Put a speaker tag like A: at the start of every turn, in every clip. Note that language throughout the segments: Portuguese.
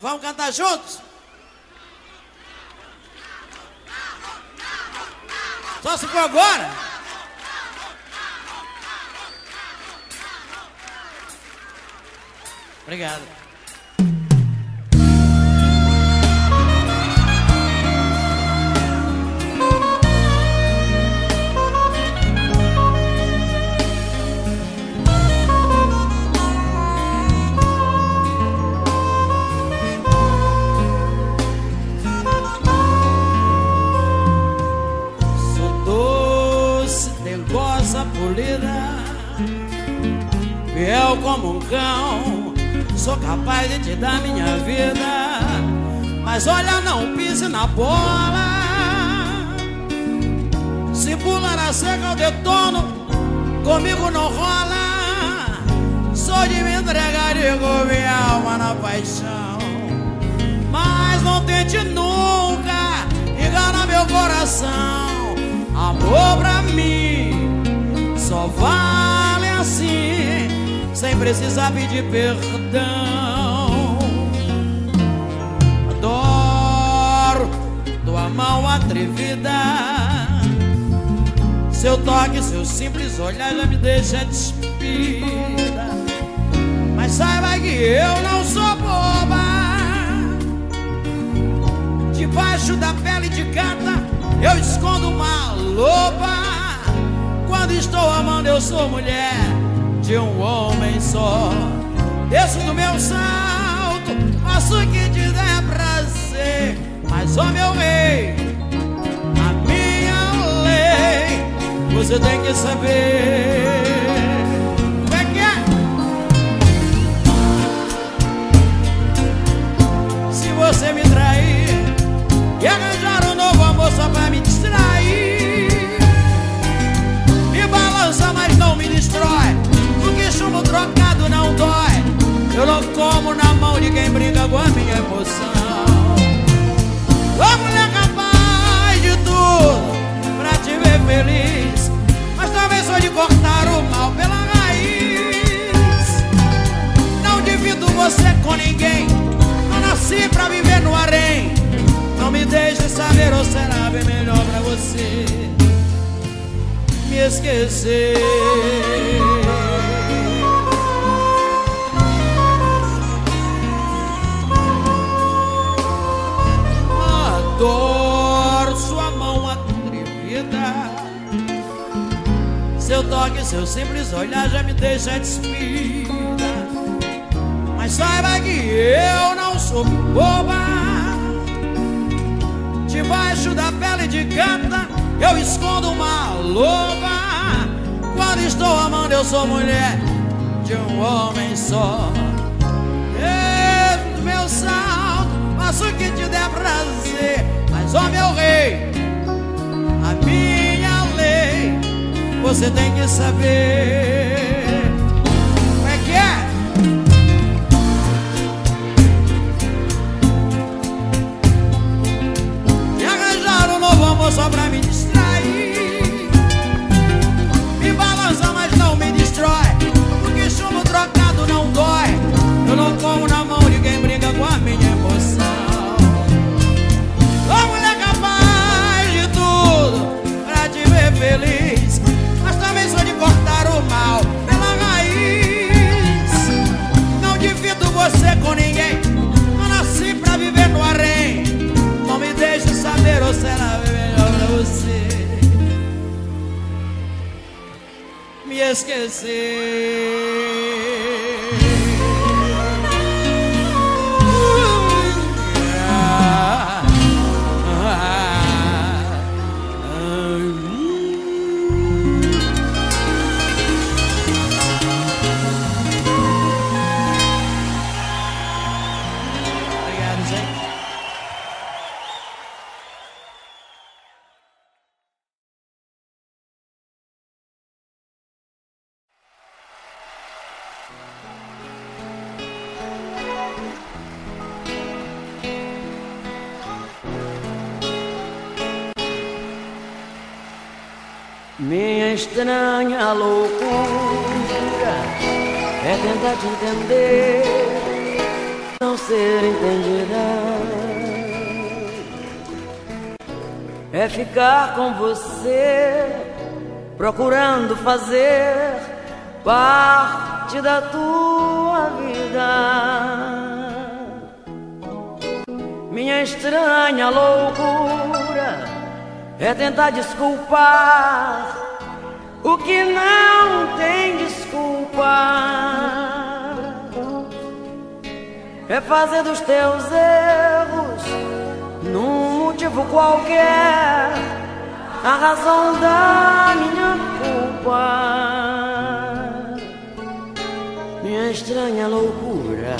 A: Vamos cantar juntos? Só se for agora. Obrigado. Como um cão. Sou capaz de te dar minha vida, mas olha, não pise na bola. Se pular a seca, eu detono, comigo não rola. Sou de me entregar de minha alma na paixão, mas não tente nunca enganar meu coração. Amor pra mim só vale assim sem precisar pedir perdão. Adoro tua mão atrevida, seu toque, seu simples olhar já me deixa despida. Mas saiba que eu não sou boba. Debaixo da pele de gata eu escondo uma loba. Quando estou amando, eu sou mulher de um homem só. Desço do meu salto, faço o que te der prazer. Mas, ó meu rei, a minha lei, você tem que saber. Como na mão de quem brinca com a minha emoção. Ô mulher capaz de tudo Pra te ver feliz Mas talvez sou de cortar o mal pela raiz. Não divido você com ninguém Não nasci pra viver no harém. Não me deixe saber ou será bem melhor pra você Me esquecer toque, seu simples olhar já me deixa despida. Mas saiba que eu não sou boba. Debaixo da pele de gata, eu escondo uma loba. Quando estou amando, eu sou mulher de um homem só. Do meu salto, faço o que te der prazer. Mas, ó meu rei, você tem que saber. Esquecer.
B: Estranha loucura é tentar te entender. Não
A: ser entendida é ficar com você, procurando fazer parte da tua vida. Minha estranha loucura é tentar desculpar o que não tem desculpa. É fazer dos teus erros num motivo qualquer a razão da minha culpa. Minha estranha loucura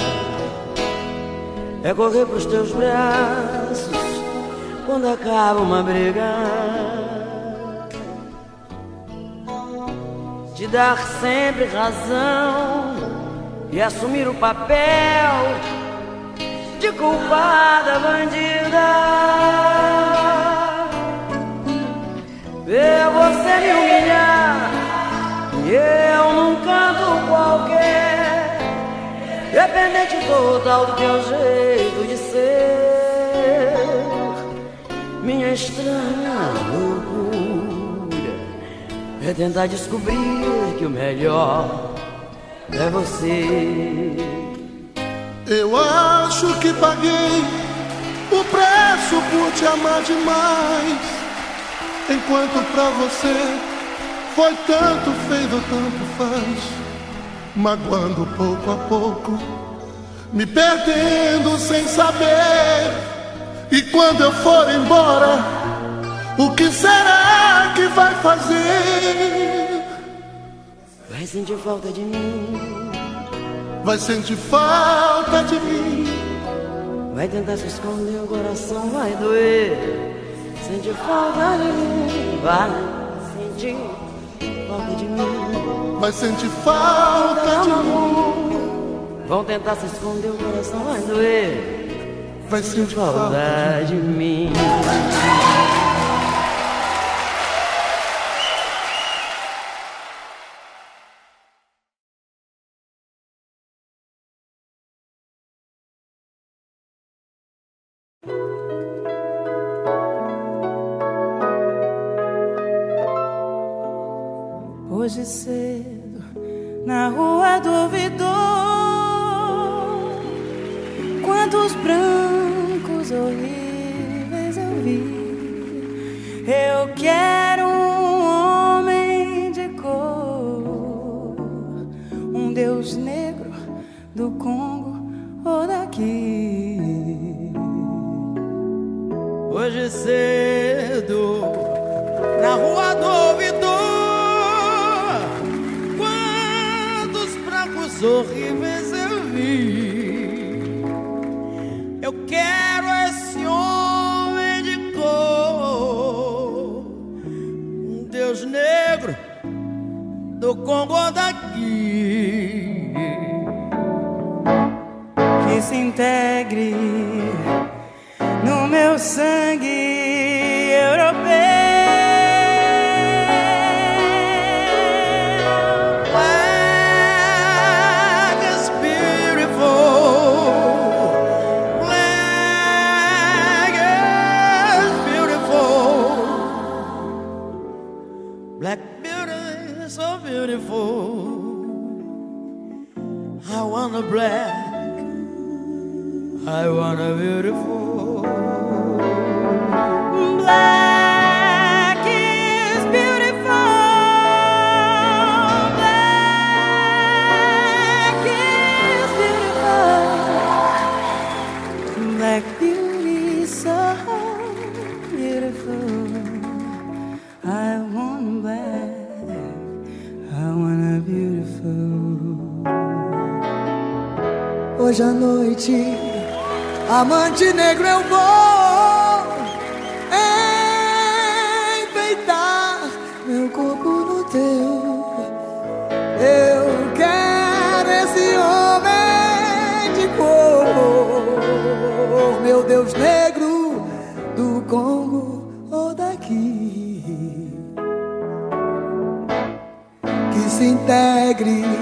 A: é correr pros teus braços quando acaba uma briga. Te dar sempre razão e assumir o papel de culpada bandida. Ver você me humilhar e eu num canto qualquer, dependente total do teu jeito de ser, minha estranha loucura é tentar descobrir que o melhor é você.
C: Eu acho que paguei o preço por te amar demais. Enquanto pra você foi tanto feito, tanto faz. Magoando pouco a pouco, me perdendo sem saber. E quando eu for embora, o que será que vai fazer?
A: Vai sentir falta de mim
C: vai sentir falta de mim.
A: Vai tentar se esconder, o coração vai doer. Sente falta de mim, vai sentir falta de mim.
C: Vai sentir falta de mim.
A: Vão tentar se esconder, o coração vai doer.
C: Vai sentir falta
A: de mim.
D: Hoje do Congo daqui, que se integre no meu sangue
E: hoje à noite, amante negro, eu vou enfeitar meu corpo no teu. Eu quero esse homem de cor, meu Deus negro do Congo ou daqui, que se integre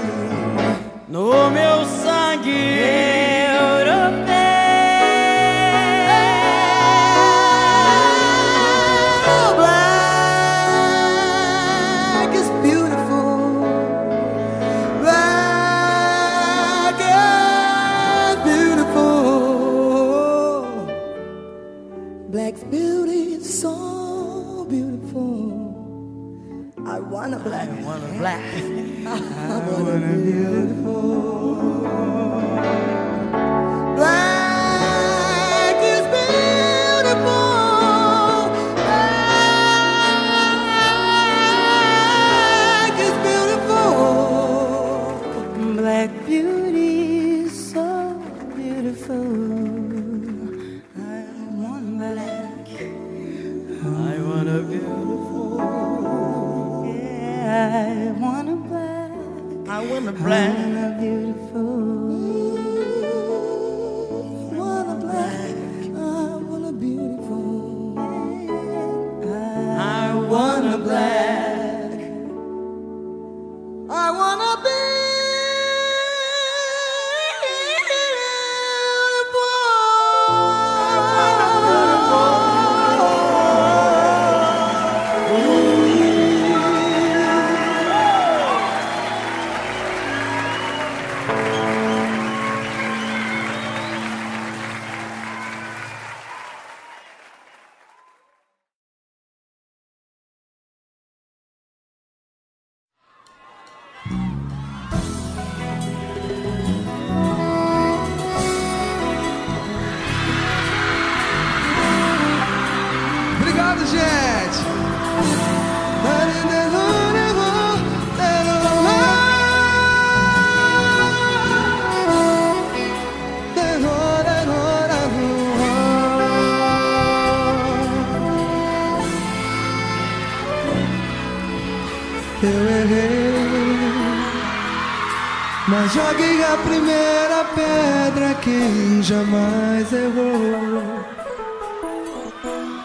E: Jogue a primeira pedra quem jamais errou.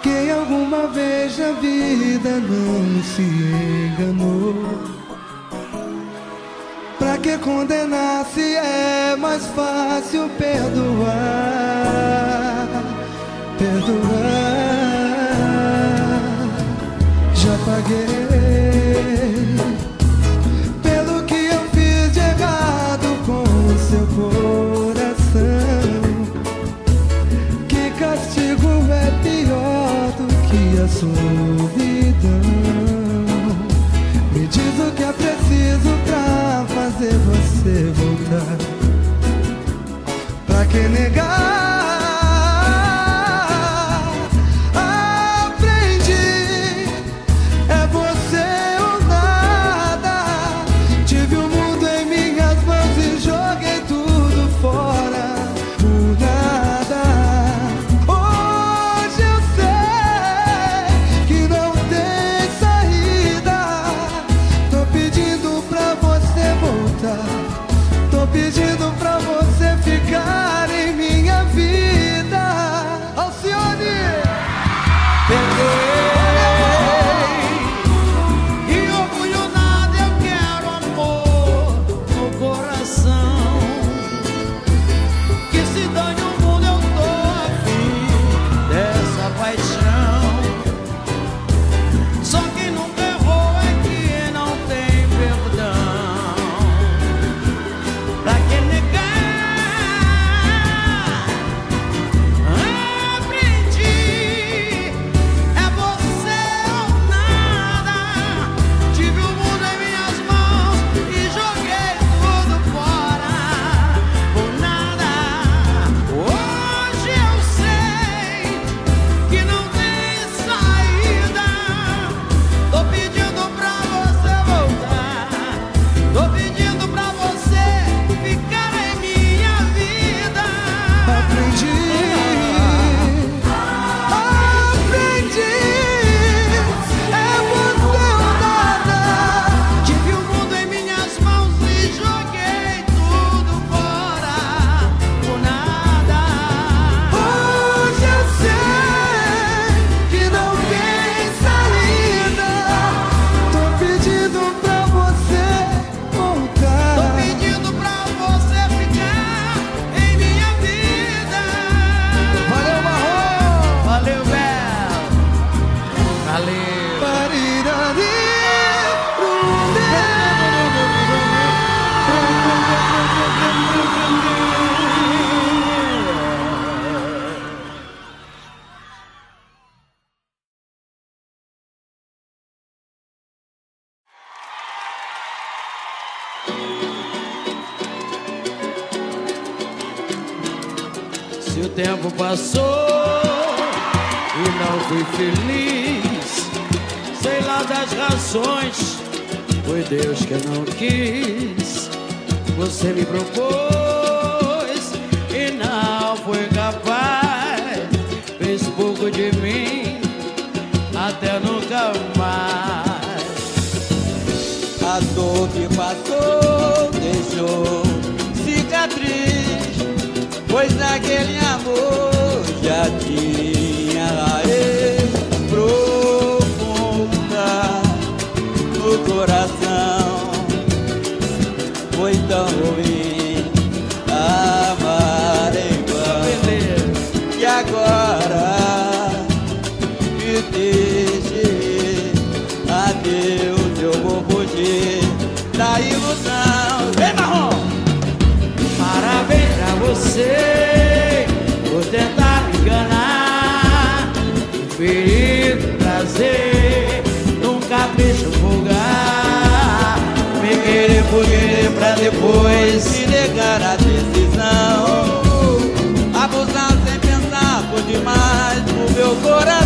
E: Quem alguma vez na vida não se enganou. Pra que condenar se é mais fácil perdoar? Perdoar. Já paguei. solidão. Me diz o que é preciso pra fazer você voltar. Pra que negar?
A: Passou e não fui feliz, sei lá das razões, foi Deus que não quis. Você me propôs e não foi capaz, fez pouco de mim até nunca mais.
F: A dor que passou deixou cicatriz, pois naquele amor já tinha raiz profunda no coração. Foi tão ruim amar vão. Que agora me deixe adeus eu vou fugir da ilusão. Vem marrom!
A: Parabéns pra você prazer, num capricho vulgar. Me querer por querer pra depois.
F: se negar a decisão abusar sem pensar por demais no meu coração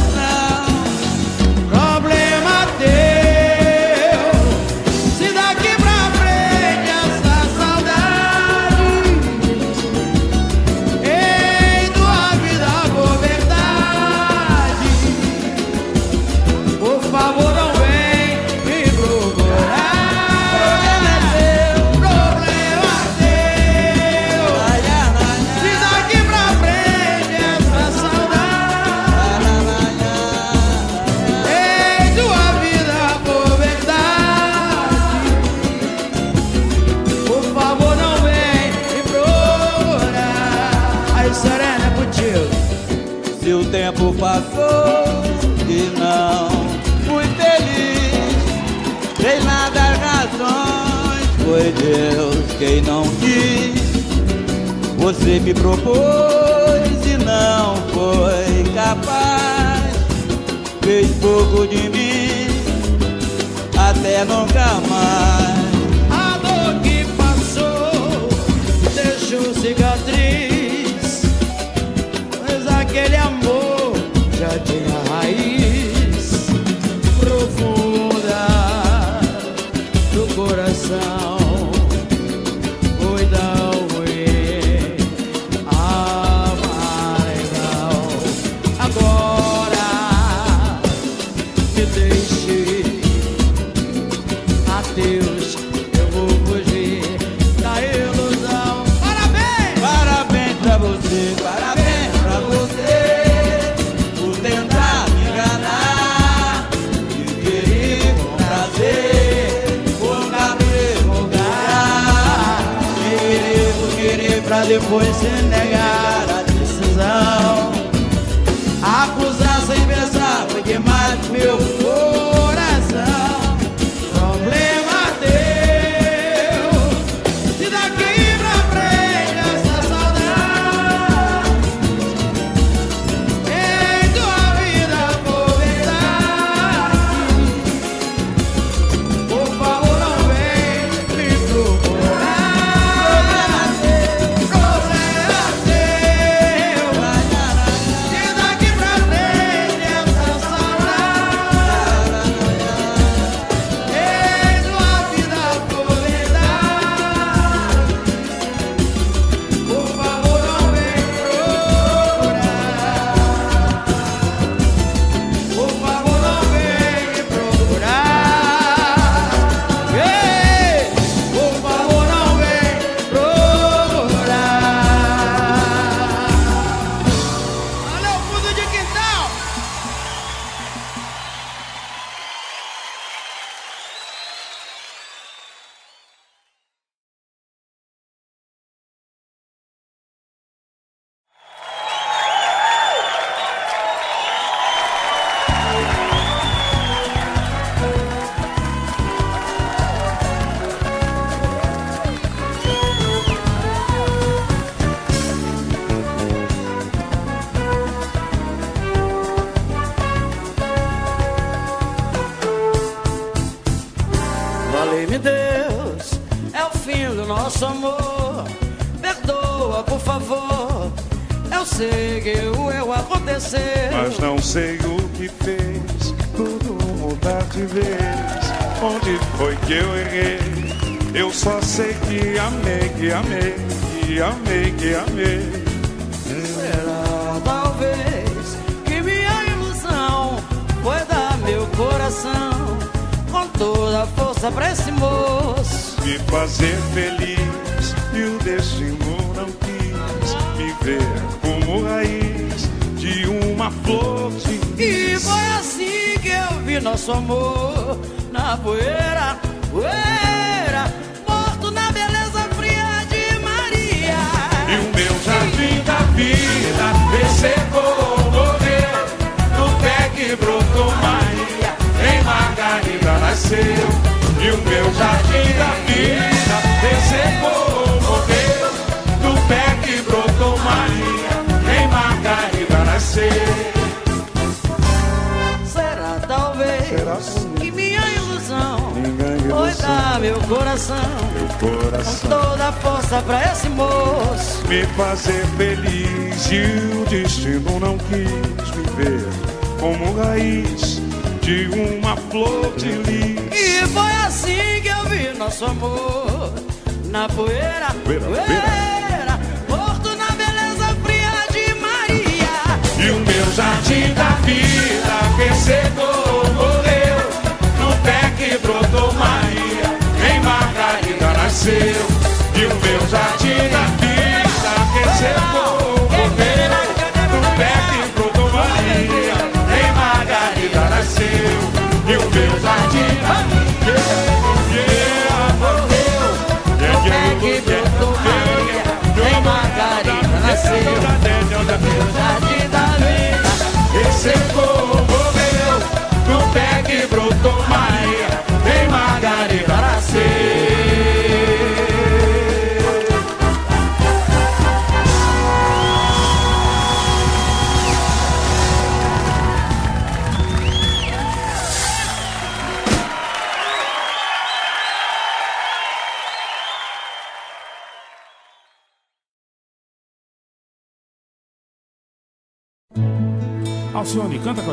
F: quem não quis. Você me propôs e não foi capaz, fez pouco de mim, até nunca mais.
A: Parabéns
F: pra você, Por tentar me enganar E querer com prazer Por caber lugar
A: Querer por querer pra depois se negar a decisão. Acusar sem pensar foi pro meu sei o
G: que fez tudo mudar de vez. Onde foi que eu errei? Eu só sei que amei, que amei, que amei, que amei.
A: Será talvez que minha ilusão foi dar meu coração com toda a força pra esse moço.
G: Me fazer feliz e o destino não quis me ver como raiz de uma flor
A: E foi assim que eu vi nosso amor na poeira, poeira, morto na beleza fria de Maria.
G: E o meu jardim da vida ressecou, morreu No pé que brotou Maria Em Margarida nasceu. E o meu jardim da vida ressecou, morreu No pé que brotou Maria Em Margarida nasceu
A: Será que minha ilusão
G: Minha
A: foi
G: ilusão.
A: dar meu coração
G: Meu
A: com
G: coração
A: toda a força pra esse moço.
G: me fazer feliz e o destino não quis me ver como raiz de uma flor de lis.
A: E foi assim que eu vi nosso amor na poeira,
G: Poeira,
A: poeira, morto na beleza fria de Maria.
G: E o meu jardim da vida ressecou, Nasceu. E o meu jardim da vida ressecou, morreu no pé que brotou Maria, em Margarida nasceu. E o meu jardim
A: Maria, em Margarida nasceu. Meu jardim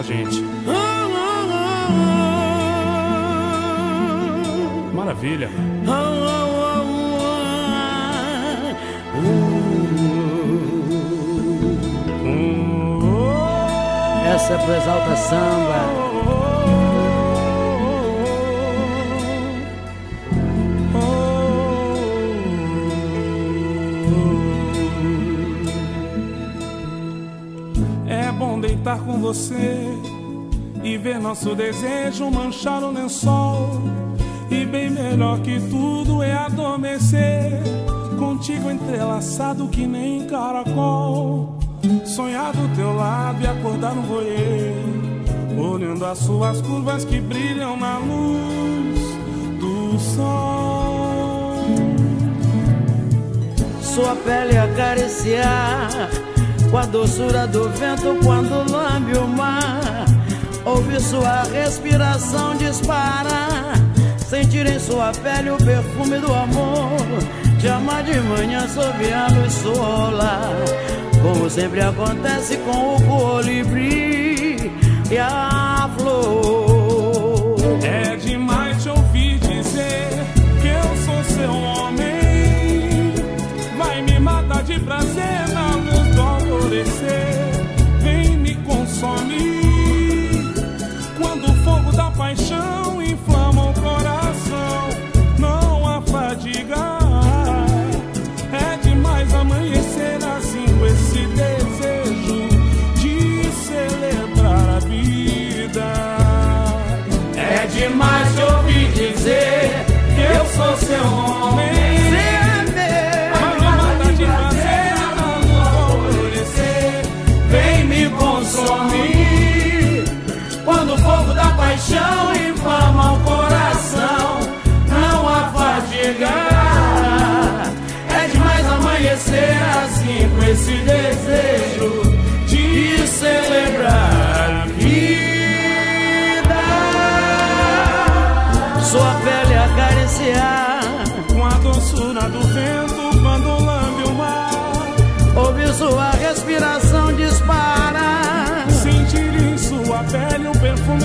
H: gente. Maravilha.
A: Essa é pro Exalta Samba.
H: Deitar com você e ver nosso desejo manchar o lençol. E bem melhor que tudo é adormecer contigo entrelaçado que nem caracol. Sonhar do teu lado e acordar no voer, olhando as suas curvas que brilham na luz do sol.
A: Sua pele acariciar com a doçura do vento quando lambe o mar. Ouvir sua respiração disparar. Sentir em sua pele o perfume do amor. Te amar de manhã sob a luz solar. Como sempre acontece com o colibri e a flor.
H: Sou seu homem. Na luz do alvorecer. Vem me consumir. Quando o fogo da paixão inflama o coração, não há fadiga. É demais amanhecer assim com esse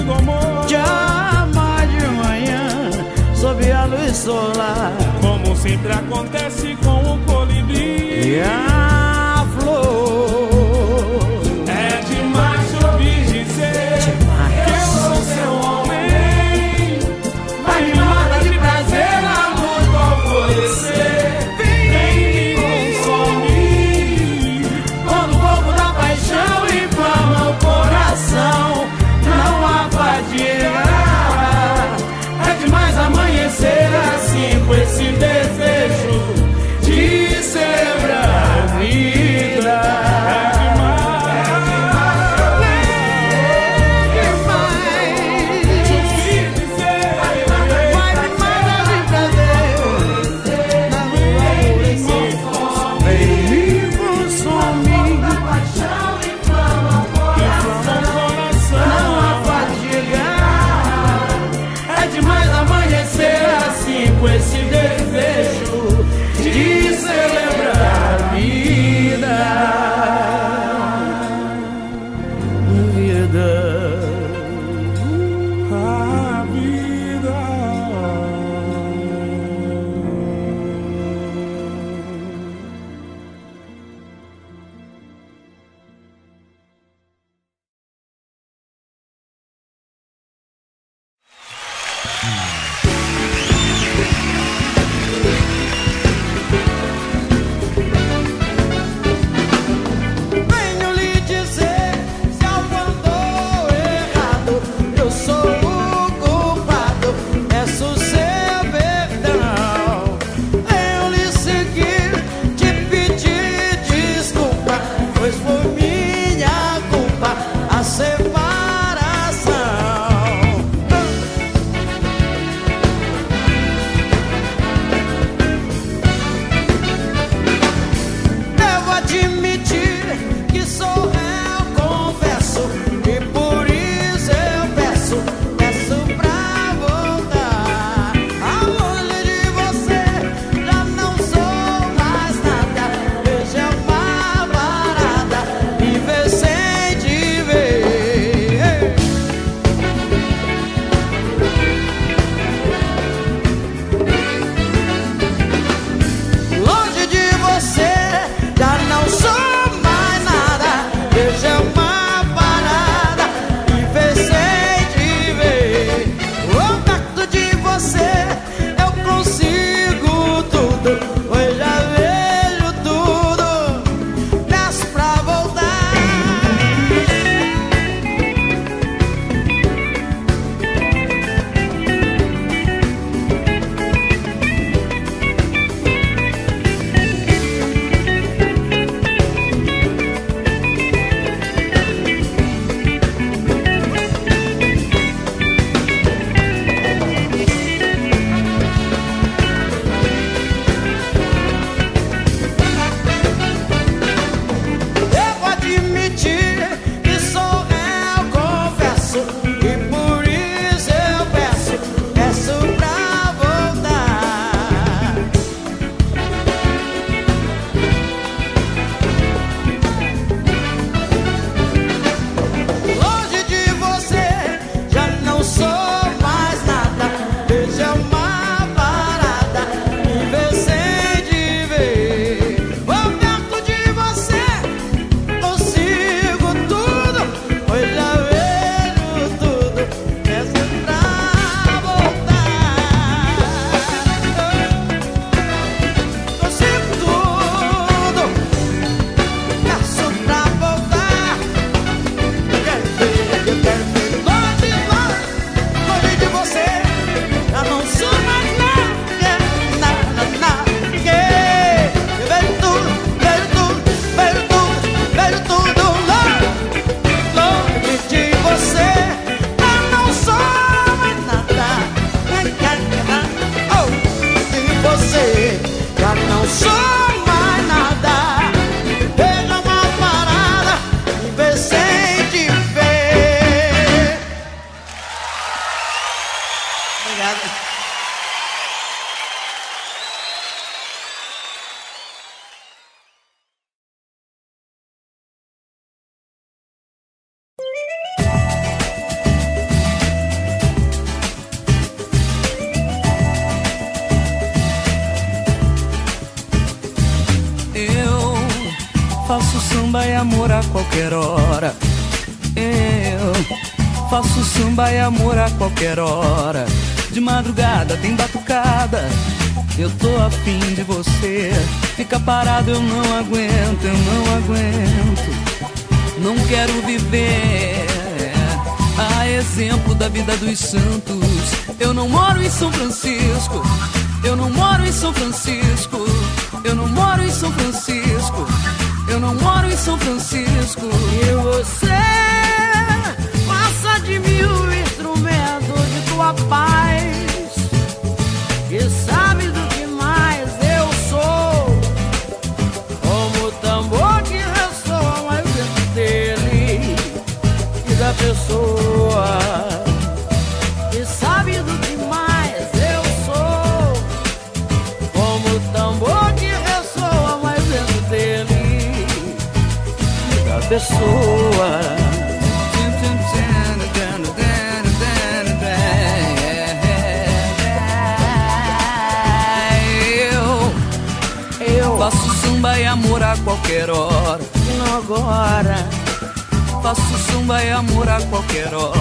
H: do amor
A: Te amar de manhã Sob a luz solar
H: Como sempre acontece com o colibri
I: yeah. Qualquer hora. Eu faço samba e amor a qualquer hora. De madrugada tem batucada. Eu tô afim de você. Fica parado, eu não aguento, eu não aguento. Não quero viver. A exemplo da vida dos santos. Eu não moro em São Francisco. Eu não moro em São Francisco. Eu não moro em São Francisco. Eu não moro em São Francisco.
A: E você passa de mil instrumentos de tua paz. E sabe do que mais eu sou? Como o tambor que ressoa dentro dele e da pessoa. E da pessoa.
I: Eu, eu faço samba e amor a qualquer hora.
A: Não agora,
I: Faço samba e amor a qualquer hora.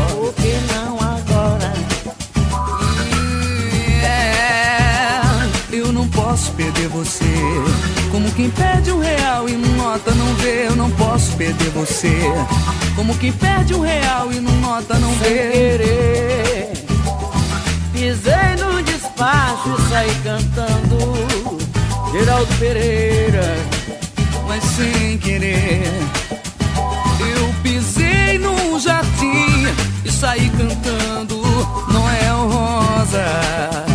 I: Posso perder você. Como quem perde um real e não nota não vê, eu não posso perder você. Como quem perde um real e não nota não
A: Sem
I: vê.
A: querer, pisei no despacho e saí cantando. Geraldo Pereira,
I: mas sem querer. Eu pisei num jardim e saí cantando Noel Rosa,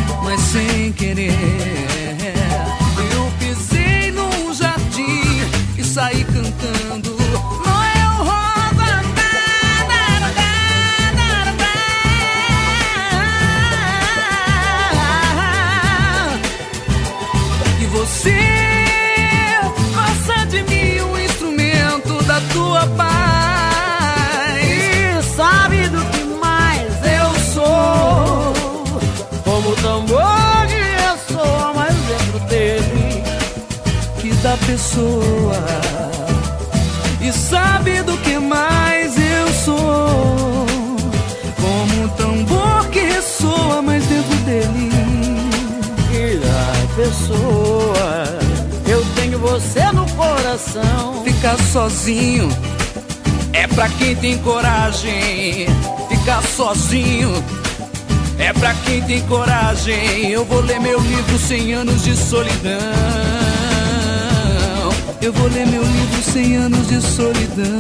I: pessoa. E sabe do que mais eu sou. Como um tambor que ressoa mais dentro dele
A: E da pessoa, eu tenho você no coração.
I: ficar sozinho é pra quem tem coragem. Ficar sozinho é pra quem tem coragem. Eu vou ler meu livro 100 anos de solidão eu vou ler meu livro 100 anos de solidão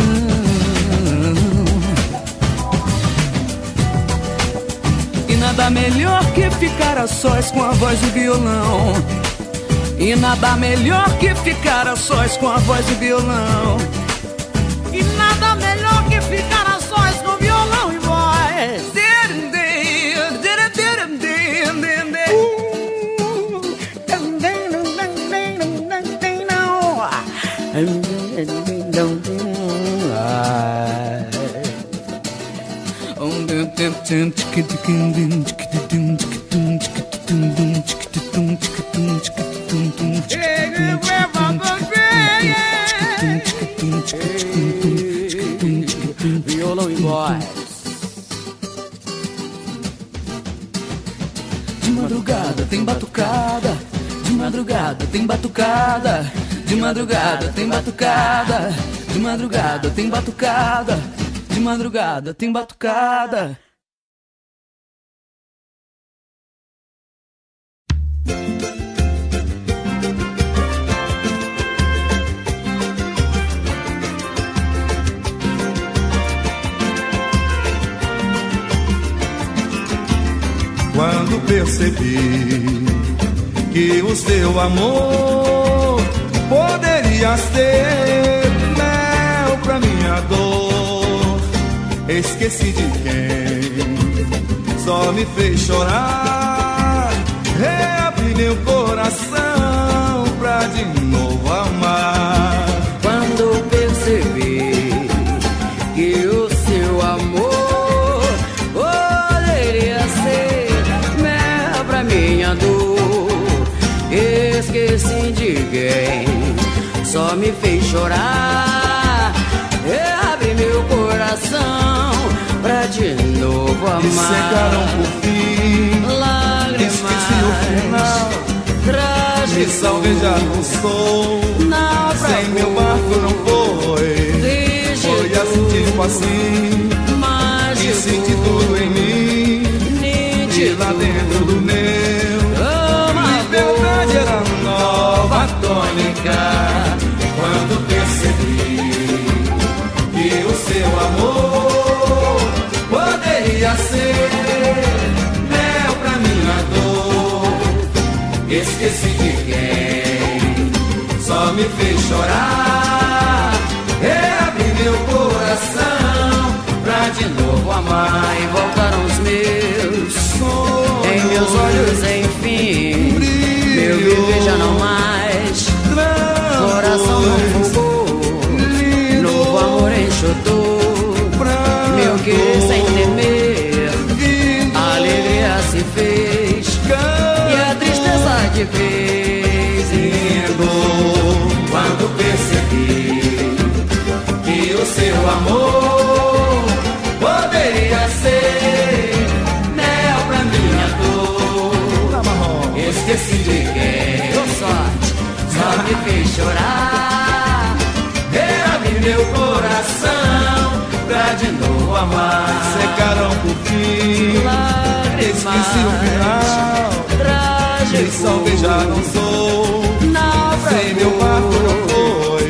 I: E nada melhor que ficar a sós com a voz do violão. E nada melhor que ficar a sós com a voz do violão.
A: E nada melhor que ficar a sós com violão e voz.
I: De madrugada tem batucada, de madrugada tem batucada, de madrugada tem batucada, de madrugada tem batucada, de madrugada tem batucada.
C: Quando percebi que o seu amor poderia ser mel pra minha dor, esqueci de quem só me fez chorar. Reabri meu coração pra de
A: chorar. Reabre meu coração pra de novo amar.
J: E secaram por fim.
A: Lágrimas.
J: Esqueci o final.
A: Trágico.
J: Me salve já não sou.
A: Naufragou.
J: Sem meu barco não foi.
A: Rígido.
J: Foi assim tipo assim.
A: Mágico.
J: E senti tudo em mim.
A: Nítido.
J: E lá dentro do meu.
A: Ama
J: Liberdade era nova tônica. De quem só me fez chorar. Reabri meu coração
A: pra de novo amar e voltaram os meus
J: sonhos.
A: Em meus olhos, enfim, meu viver já não mais. Coração não de vez
J: indo. Quando percebi que o seu amor poderia ser mel pra minha dor. Esqueci de quem
A: sorte,
J: só me fez chorar. Reabri meu coração pra de novo amar. Secaram por fim, esqueci o final. Salve já não sou.
A: Naufragou.
J: Sem meu barco não foi.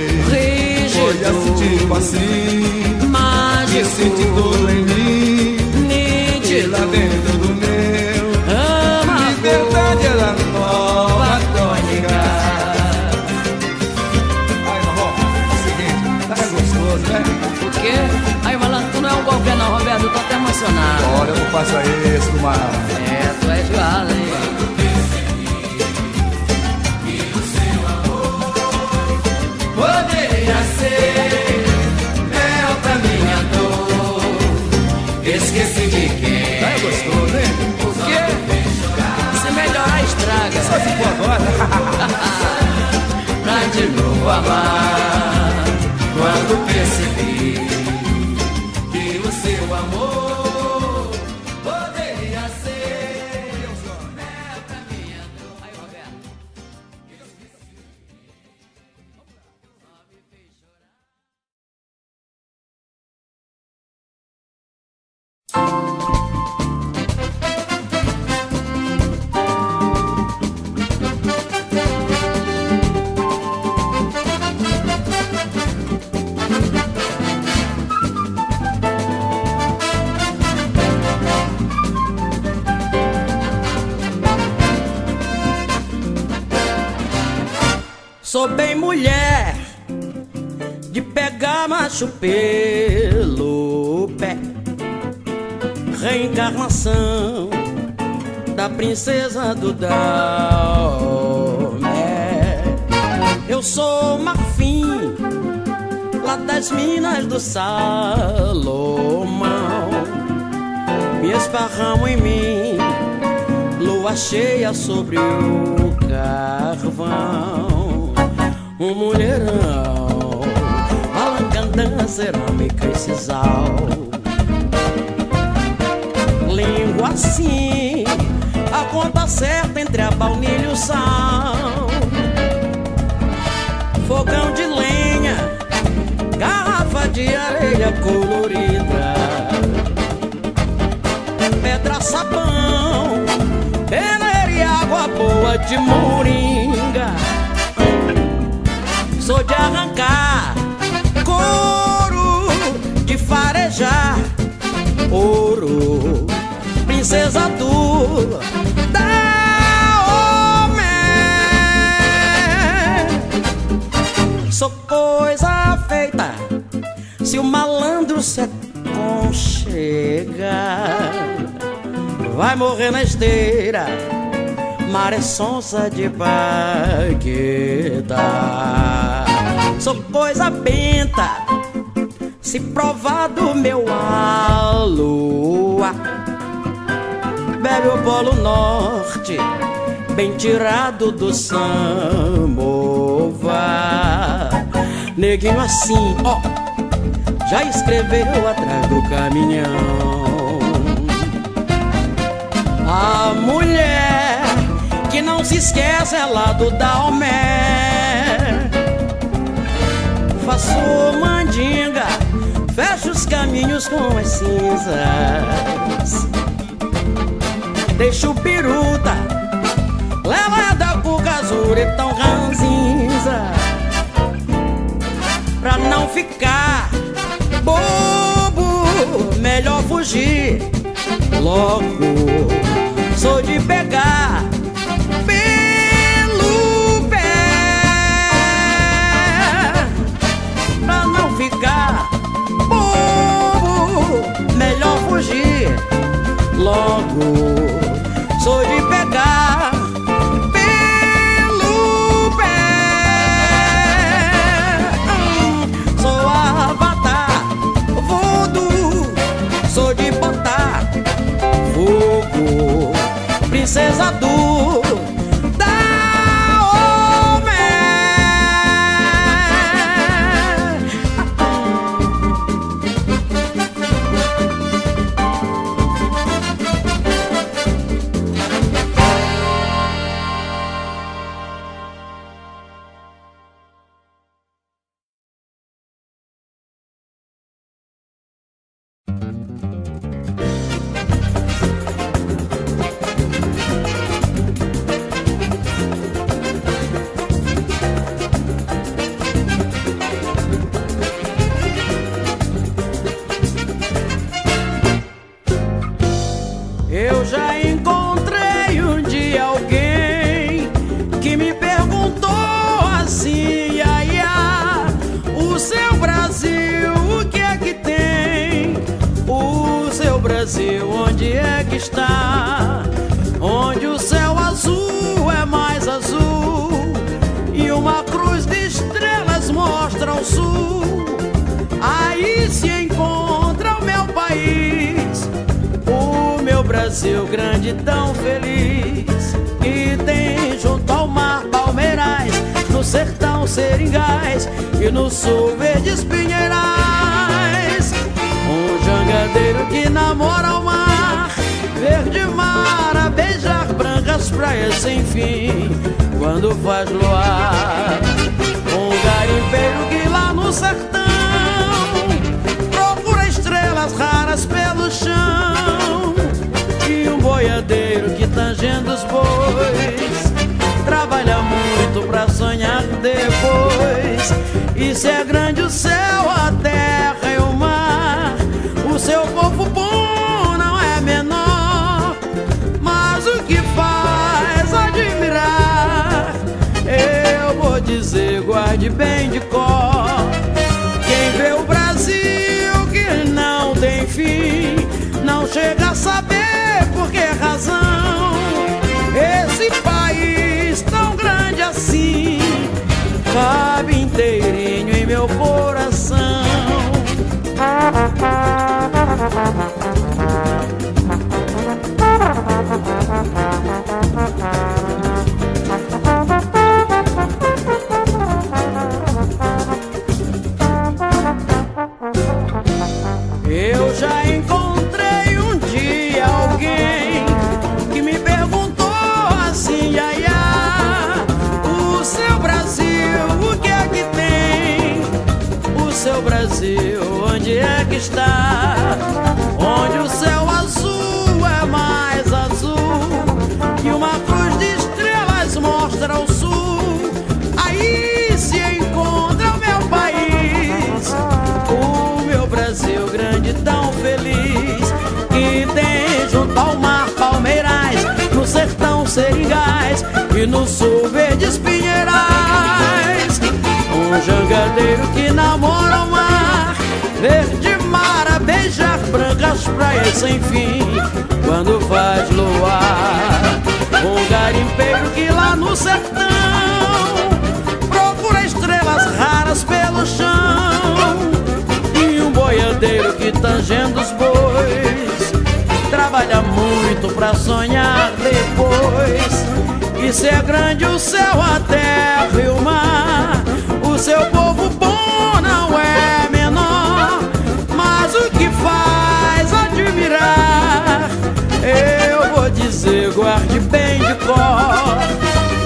J: Foi assim tipo assim.
A: Mágico.
J: E senti tudo em mim.
A: Nítido.
J: E lá dentro do meu.
A: Ama
J: Liberdade era nova tônica. Ai, Marrom, é o seguinte, tá gostoso, né?
A: O quê? Aí, malandro, tu não é um qualquer não, Roberto. Eu tô até emocionado.
J: Olha, não faça isso, mano.
A: É, é amar.
J: Quando percebi
A: Sou bem mulher de pegar macho pelo pé. Reencarnação da princesa do Dalmé. Eu sou marfim lá das minas do Salomão. Me esparramo em mim, lua cheia sobre o carvão um mulherão Alacantã, cerâmica e sisal Língua assim A conta certa entre a baunilha e o sal. Fogão de lenha Garrafa de areia colorida. Pedra sabão Peneira e água boa de moringa Sou de arrancar couro, de farejar ouro, princesa do Daomé. Sou coisa feita se o malandro se aconchega, vai morrer na esteira maré sonsa de Paquetá. Sou coisa benta, se provar do meu alua. Bebe o Polo Norte, bem tirado do samovar. Neguinho assim, ó, já escreveu atrás do caminhão. A mulher que não se esquece é lá do Dalmé. Faço mandinga, fecho os caminhos com as cinzas. Deixo piruta, levada pro casuretão ranzinza. Pra não ficar bobo, melhor fugir logo sou de pegar ficar bobo, melhor fugir logo. Sou de pegar pelo pé. Hum, sou avatar, voodoo, sou de botar fogo princesa do E se é grande o céu, a terra e o mar, o seu povo bom não é menor. Mas o que faz admirar, eu vou dizer, guarde bem de cor. Quem vê o Brasil que não tem fim, não chega a saber por que razão esse país tão grande assim cabe inteirinho em meu coração. Brasil, onde é que está? Onde o céu azul é mais azul e uma cruz de estrelas mostra o sul. Aí se encontra o meu país, o meu Brasil grande tão feliz que tem junto ao mar palmeirais, no sertão seringais e no sul verdes pinheirais. Um jangadeiro que namora o mar, a beijar brancas praias sem fim, quando faz luar. Um garimpeiro que lá no sertão procura estrelas raras pelo chão. E um boiadeiro que tangendo os bois Trabalha muito pra sonhar depois E se é grande o céu, a terra e o mar O seu povo bom O que faz admirar. Eu vou dizer, guarde bem de cor.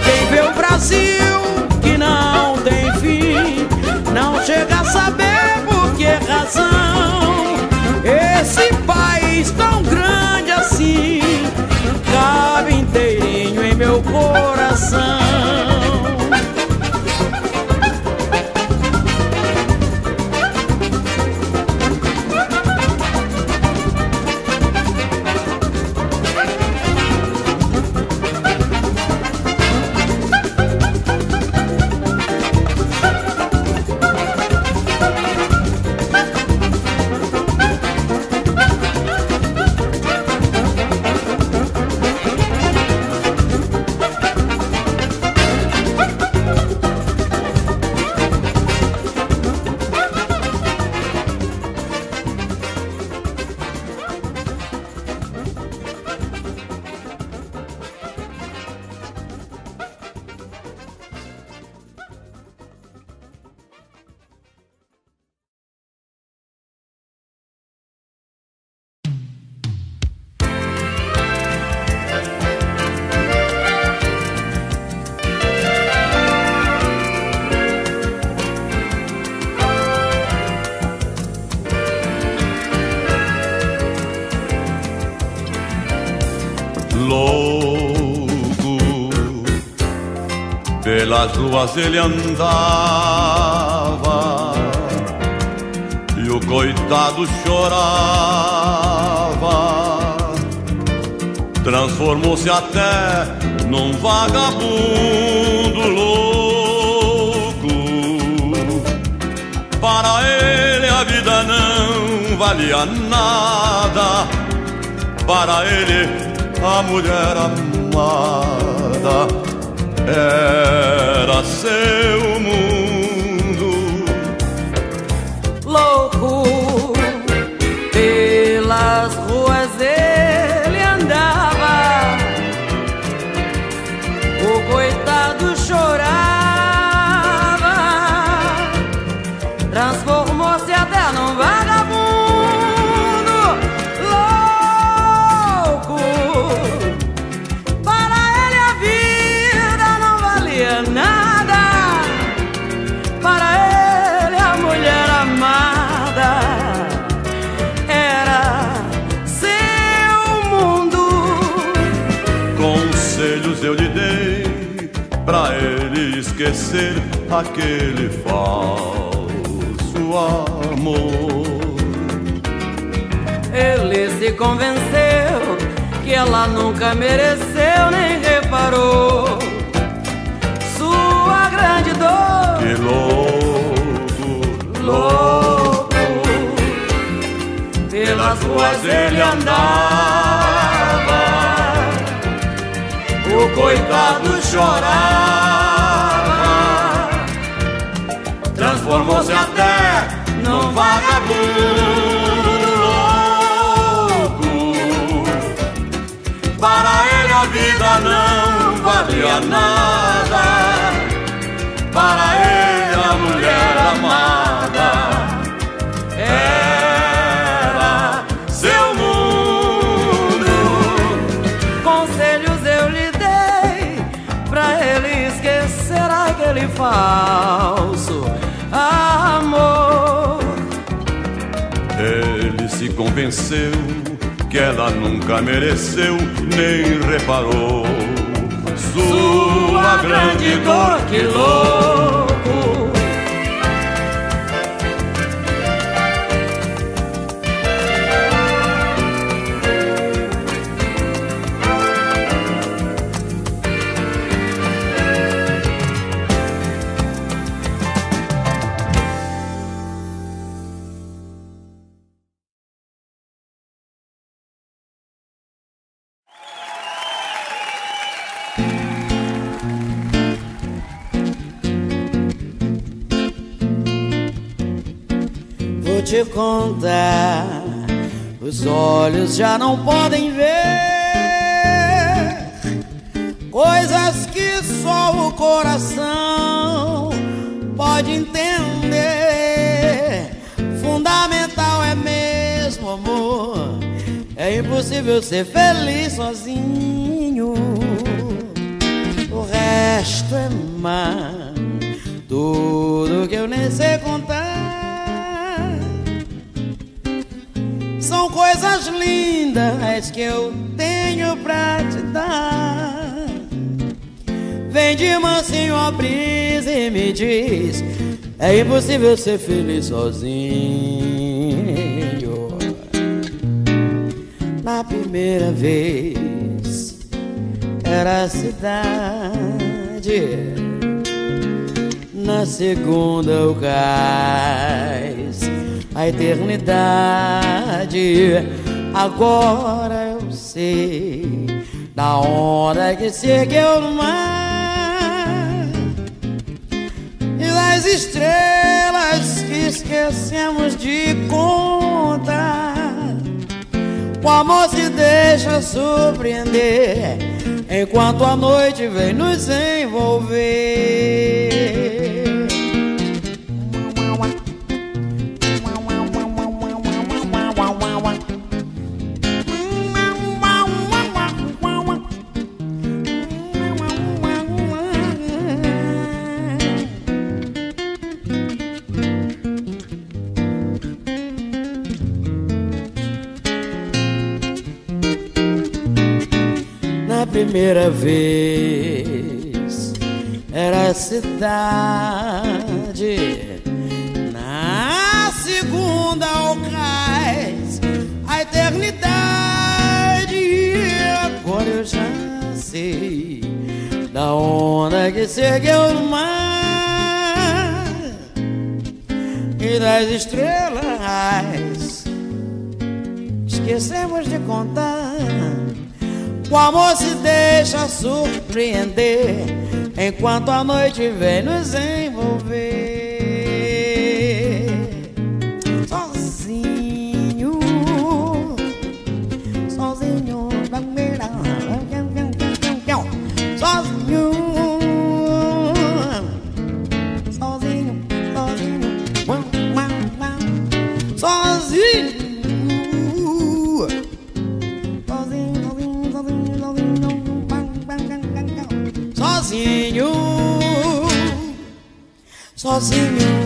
A: Quem vê o Brasil que não tem fim, não chega a saber por que razão. Esse país tão grande assim, cabe inteirinho em meu coração.
K: Pelas ruas ele andava e o coitado chorava. Transformou-se até num vagabundo louco. Para ele a vida não valia nada. Para ele a mulher amada era seu mundo.
A: Louco pelas ruas ele andava, o coitado chorava,
K: esquecer aquele falso amor.
A: Ele se convenceu que ela nunca mereceu nem reparou sua grande dor.
K: Que louco,
A: louco, pelas ruas ele andava, o coitado chorava. Transformou-se até num vagabundo louco. Para ele a vida não valia nada. Para ele a mulher amada era seu mundo. Conselhos eu lhe dei pra ele esquecer aquele falso
K: convenceu que ela nunca mereceu nem reparou
A: sua grande dor, que louco. Te contar. Os olhos já não podem ver coisas que só o coração pode entender. Fundamental é mesmo amor. É impossível ser feliz sozinho. O resto é mar. Tudo que eu nem sei contar São coisas lindas que eu tenho pra te dar. Vem de mansinho a brisa e me diz: É impossível ser feliz sozinho. Na primeira vez era a cidade na segunda o cais a eternidade. Agora eu sei da onda que se ergueu no mar e das estrelas que esquecemos de contar. O amor se deixa surpreender enquanto a noite vem nos envolver. Primeira vez era cidade, na segunda o cais, a eternidade. Agora eu já sei da onda que se ergueu no mar e das estrelas. Esquecemos de contar o amor se deixa surpreender enquanto a noite vem nos envolver. Sozinho.